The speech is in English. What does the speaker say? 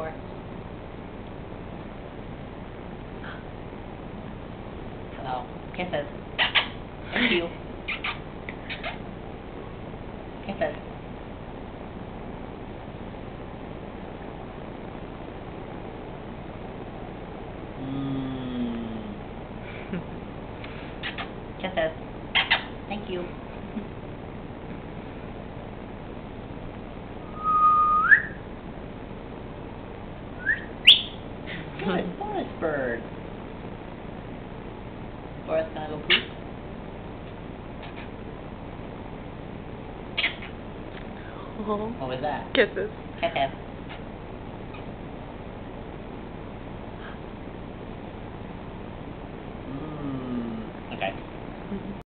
Lord. Hello. Kisses. Thank you. Kisses. Mm. Kisses. Thank you. Good, Boris bird. Boris gonna go poop? Oh. What was that? Kisses. Kisses.